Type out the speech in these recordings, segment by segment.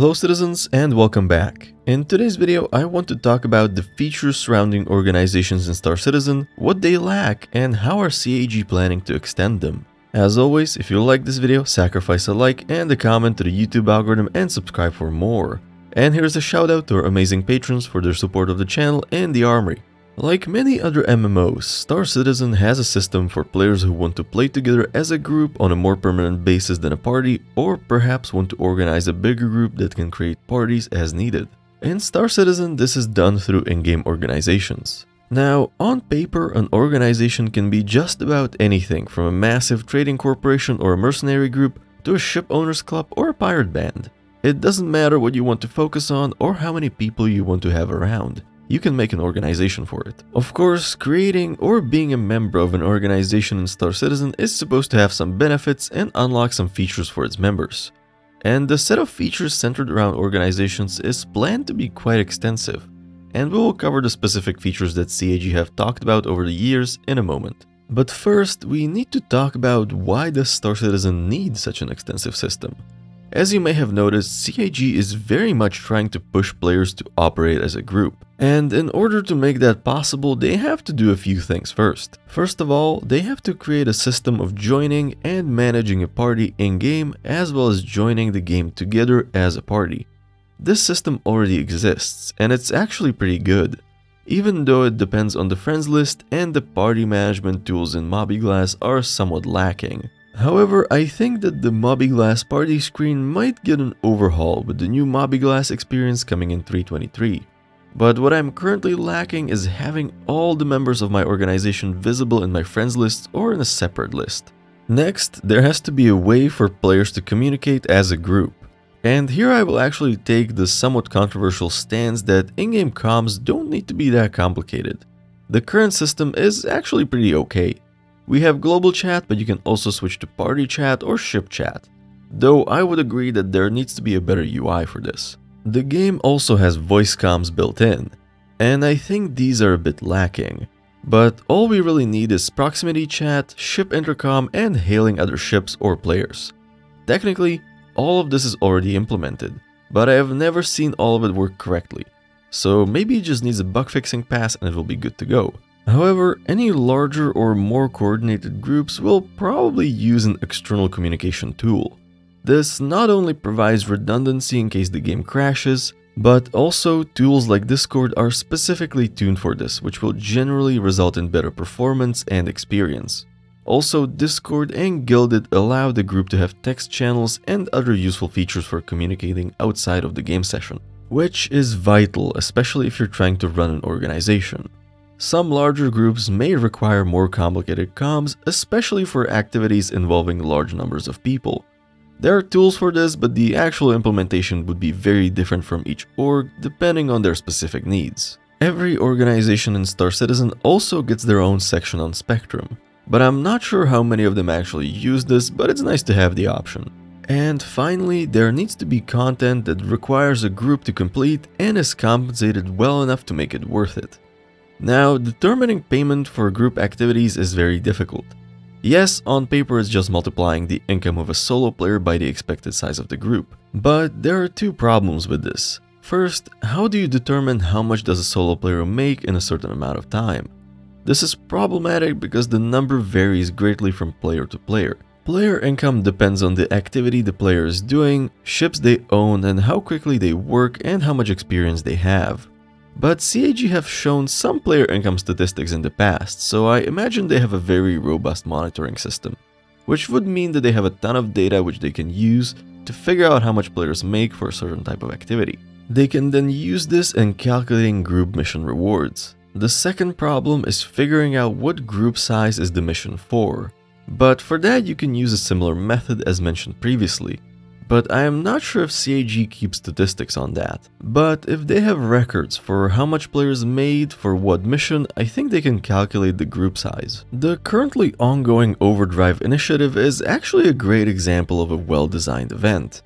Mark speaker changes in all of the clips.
Speaker 1: Hello citizens and welcome back. In today's video I want to talk about the features surrounding organizations in Star Citizen, what they lack and how are CIG planning to extend them. As always, if you like this video, sacrifice a like and a comment to the YouTube algorithm and subscribe for more. And here's a shout out to our amazing patrons for their support of the channel and the armory. Like many other MMOs, Star Citizen has a system for players who want to play together as a group on a more permanent basis than a party, or perhaps want to organize a bigger group that can create parties as needed. In Star Citizen, this is done through in-game organizations. Now, on paper, an organization can be just about anything from a massive trading corporation or a mercenary group to a ship owners club or a pirate band. It doesn't matter what you want to focus on or how many people you want to have around you can make an organization for it. Of course, creating or being a member of an organization in Star Citizen is supposed to have some benefits and unlock some features for its members. And the set of features centered around organizations is planned to be quite extensive, and we will cover the specific features that CIG have talked about over the years in a moment. But first, we need to talk about why does Star Citizen need such an extensive system. As you may have noticed, CIG is very much trying to push players to operate as a group. And in order to make that possible, they have to do a few things first. First of all, they have to create a system of joining and managing a party in-game as well as joining the game together as a party. This system already exists, and it's actually pretty good. Even though it depends on the friends list and the party management tools in mobiGlas are somewhat lacking. However, I think that the mobiGlas party screen might get an overhaul with the new mobiGlas experience coming in 323. But what I'm currently lacking is having all the members of my organization visible in my friends list or in a separate list. Next, there has to be a way for players to communicate as a group. And here I will actually take the somewhat controversial stance that in-game comms don't need to be that complicated. The current system is actually pretty okay. We have global chat, but you can also switch to party chat or ship chat. Though I would agree that there needs to be a better UI for this. The game also has voice comms built in, and I think these are a bit lacking. But all we really need is proximity chat, ship intercom, and hailing other ships or players. Technically, all of this is already implemented, but I have never seen all of it work correctly. So maybe it just needs a bug fixing pass and it will be good to go. However, any larger or more coordinated groups will probably use an external communication tool. This not only provides redundancy in case the game crashes, but also tools like Discord are specifically tuned for this, which will generally result in better performance and experience. Also, Discord and Guilded allow the group to have text channels and other useful features for communicating outside of the game session, which is vital, especially if you're trying to run an organization. Some larger groups may require more complicated comms, especially for activities involving large numbers of people. There are tools for this, but the actual implementation would be very different from each org depending on their specific needs. Every organization in Star Citizen also gets their own section on Spectrum, but I'm not sure how many of them actually use this, but it's nice to have the option. And finally, there needs to be content that requires a group to complete and is compensated well enough to make it worth it. Now, determining payment for group activities is very difficult. Yes, on paper it's just multiplying the income of a solo player by the expected size of the group. But there are two problems with this. First, how do you determine how much does a solo player make in a certain amount of time? This is problematic because the number varies greatly from player to player. Player income depends on the activity the player is doing, ships they own and how quickly they work and how much experience they have. But CIG have shown some player income statistics in the past, so I imagine they have a very robust monitoring system, which would mean that they have a ton of data which they can use to figure out how much players make for a certain type of activity. They can then use this in calculating group mission rewards. The second problem is figuring out what group size is the mission for. But for that you can use a similar method as mentioned previously, but I am not sure if CIG keeps statistics on that. But if they have records for how much players made for what mission, I think they can calculate the group size. The currently ongoing Overdrive initiative is actually a great example of a well-designed event.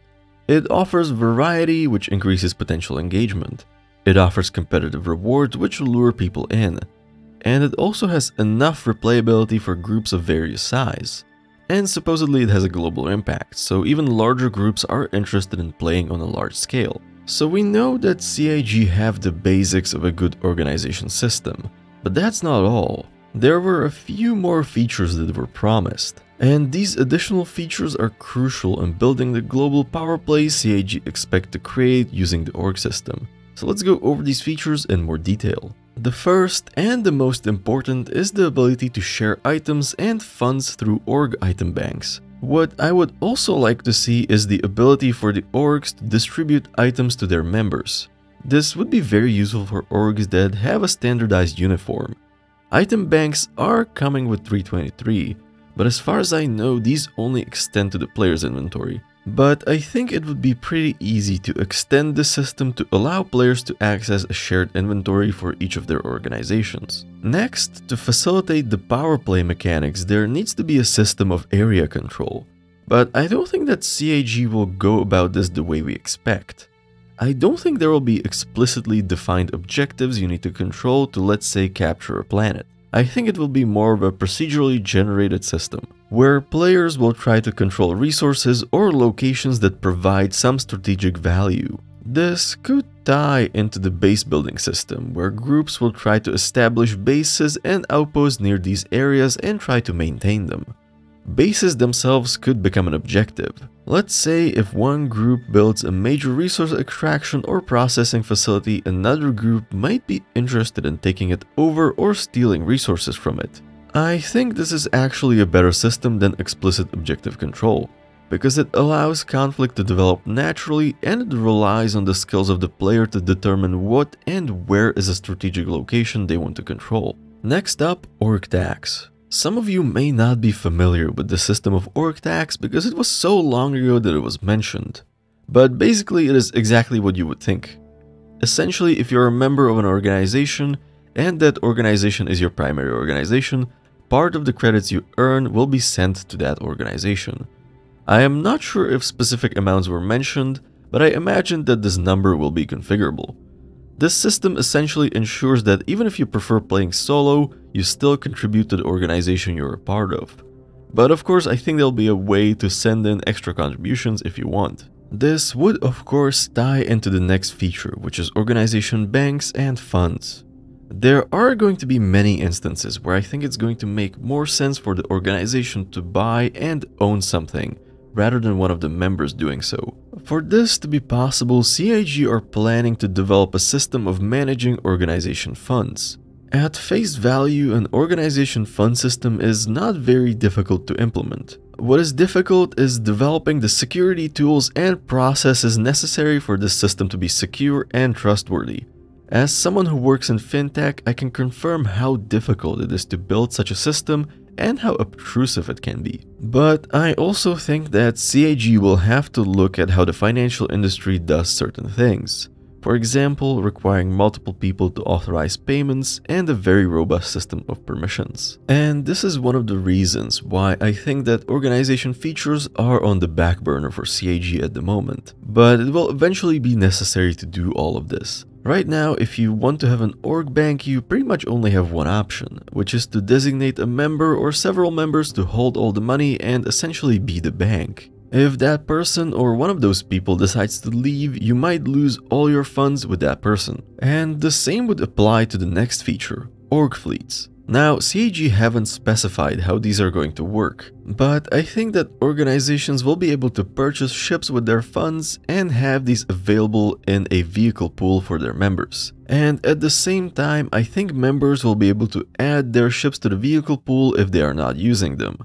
Speaker 1: It offers variety which increases potential engagement. It offers competitive rewards which lure people in. And it also has enough replayability for groups of various size. And supposedly it has a global impact, so even larger groups are interested in playing on a large scale. So we know that CIG have the basics of a good organization system, but that's not all. There were a few more features that were promised, and these additional features are crucial in building the global power play CIG expect to create using the org system. So let's go over these features in more detail. The first and the most important is the ability to share items and funds through org item banks. What I would also like to see is the ability for the orgs to distribute items to their members. This would be very useful for orgs that have a standardized uniform. Item banks are coming with 323, but as far as I know these only extend to the player's inventory. But I think it would be pretty easy to extend the system to allow players to access a shared inventory for each of their organizations. Next, to facilitate the power play mechanics, there needs to be a system of area control. But I don't think that CIG will go about this the way we expect. I don't think there will be explicitly defined objectives you need to control to let's say capture a planet. I think it will be more of a procedurally generated system, where players will try to control resources or locations that provide some strategic value. This could tie into the base building system, where groups will try to establish bases and outposts near these areas and try to maintain them. Bases themselves could become an objective. Let's say if one group builds a major resource extraction or processing facility, another group might be interested in taking it over or stealing resources from it. I think this is actually a better system than explicit objective control, because it allows conflict to develop naturally and it relies on the skills of the player to determine what and where is a strategic location they want to control. Next up, Org Tax. Some of you may not be familiar with the system of org tax because it was so long ago that it was mentioned. But basically it is exactly what you would think. Essentially, if you're a member of an organization and that organization is your primary organization, part of the credits you earn will be sent to that organization. I am not sure if specific amounts were mentioned, but I imagine that this number will be configurable. This system essentially ensures that even if you prefer playing solo, you still contribute to the organization you're a part of. But of course, I think there'll be a way to send in extra contributions if you want. This would of course tie into the next feature, which is organization banks and funds. There are going to be many instances where I think it's going to make more sense for the organization to buy and own something, rather than one of the members doing so. For this to be possible, CIG are planning to develop a system of managing organization funds. At face value, an organization fund system is not very difficult to implement. What is difficult is developing the security tools and processes necessary for this system to be secure and trustworthy. As someone who works in fintech, I can confirm how difficult it is to build such a system and how obtrusive it can be. But I also think that CIG will have to look at how the financial industry does certain things. For example, requiring multiple people to authorize payments and a very robust system of permissions. And this is one of the reasons why I think that organization features are on the back burner for CIG at the moment. But it will eventually be necessary to do all of this. Right now, if you want to have an org bank, you pretty much only have one option, which is to designate a member or several members to hold all the money and essentially be the bank. If that person or one of those people decides to leave, you might lose all your funds with that person. And the same would apply to the next feature, org fleets. Now, CIG haven't specified how these are going to work, but I think that organizations will be able to purchase ships with their funds and have these available in a vehicle pool for their members. And at the same time, I think members will be able to add their ships to the vehicle pool if they are not using them.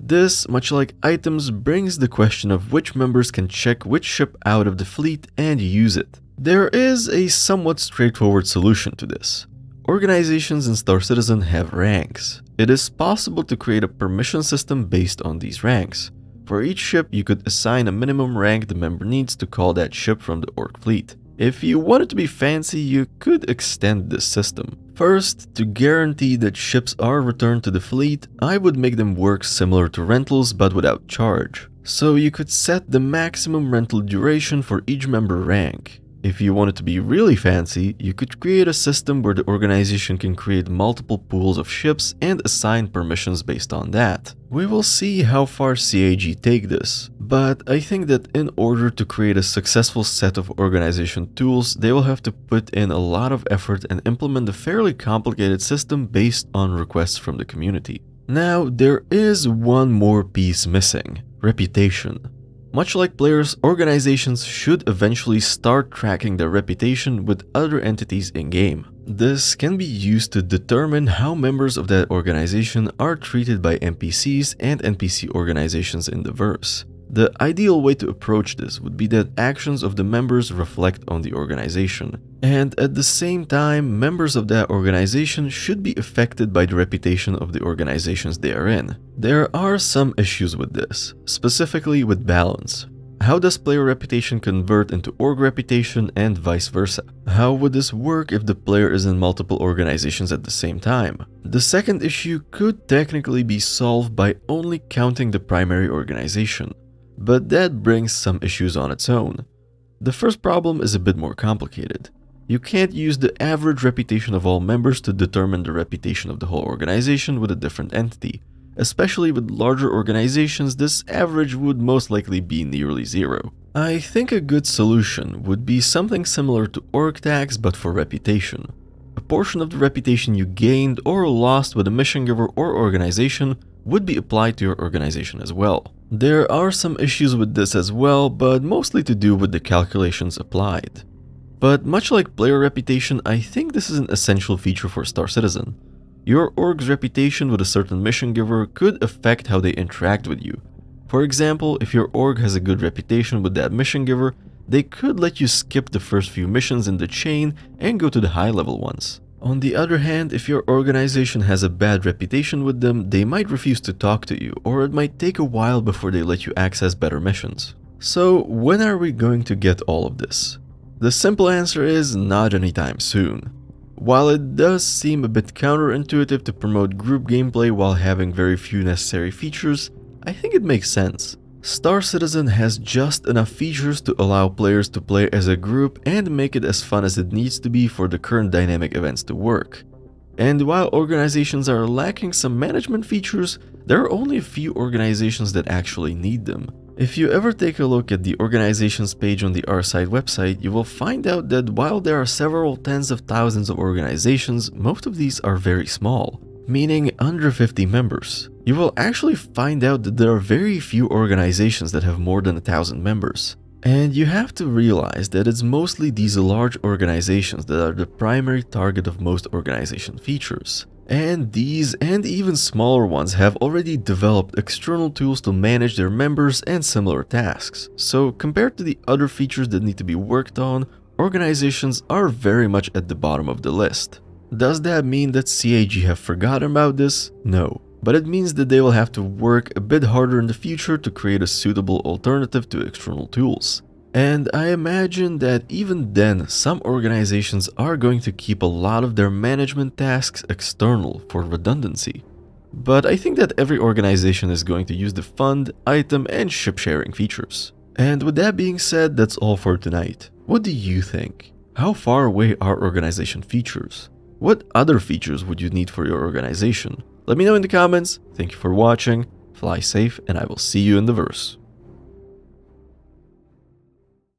Speaker 1: This, much like items, brings the question of which members can check which ship out of the fleet and use it. There is a somewhat straightforward solution to this. Organizations in Star Citizen have ranks. It is possible to create a permission system based on these ranks. For each ship, you could assign a minimum rank the member needs to call that ship from the org fleet. If you wanted to be fancy, you could extend this system. First, to guarantee that ships are returned to the fleet, I would make them work similar to rentals but without charge. So you could set the maximum rental duration for each member rank. If you want it to be really fancy, you could create a system where the organization can create multiple pools of ships and assign permissions based on that. We will see how far CIG take this, but I think that in order to create a successful set of organization tools, they will have to put in a lot of effort and implement a fairly complicated system based on requests from the community. Now, there is one more piece missing, reputation. Much like players, organizations should eventually start tracking their reputation with other entities in-game. This can be used to determine how members of that organization are treated by NPCs and NPC organizations in the verse. The ideal way to approach this would be that actions of the members reflect on the organization, and at the same time, members of that organization should be affected by the reputation of the organizations they are in. There are some issues with this, specifically with balance. How does player reputation convert into org reputation and vice versa? How would this work if the player is in multiple organizations at the same time? The second issue could technically be solved by only counting the primary organization but that brings some issues on its own. The first problem is a bit more complicated. You can't use the average reputation of all members to determine the reputation of the whole organization with a different entity. Especially with larger organizations, this average would most likely be nearly zero. I think a good solution would be something similar to org tax but for reputation. A portion of the reputation you gained or lost with a mission giver or organization would be applied to your organization as well. There are some issues with this as well, but mostly to do with the calculations applied. But much like player reputation, I think this is an essential feature for Star Citizen. Your org's reputation with a certain mission giver could affect how they interact with you. For example, if your org has a good reputation with that mission giver, they could let you skip the first few missions in the chain and go to the high level ones. On the other hand, if your organization has a bad reputation with them, they might refuse to talk to you, or it might take a while before they let you access better missions. So, when are we going to get all of this? The simple answer is not anytime soon. While it does seem a bit counterintuitive to promote group gameplay while having very few necessary features, I think it makes sense. Star Citizen has just enough features to allow players to play as a group and make it as fun as it needs to be for the current dynamic events to work. And while organizations are lacking some management features, there are only a few organizations that actually need them. If you ever take a look at the organizations page on the RSI website, you will find out that while there are several tens of thousands of organizations, most of these are very small meaning under 50 members. You will actually find out that there are very few organizations that have more than a thousand members. And you have to realize that it's mostly these large organizations that are the primary target of most organization features. And these and even smaller ones have already developed external tools to manage their members and similar tasks. So compared to the other features that need to be worked on, organizations are very much at the bottom of the list. Does that mean that CIG have forgotten about this? No. But it means that they will have to work a bit harder in the future to create a suitable alternative to external tools. And I imagine that even then, some organizations are going to keep a lot of their management tasks external for redundancy. But I think that every organization is going to use the fund, item, and ship sharing features. And with that being said, that's all for tonight. What do you think? How far away are organization features? What other features would you need for your organization? Let me know in the comments. Thank you for watching, fly safe, and I will see you in the verse.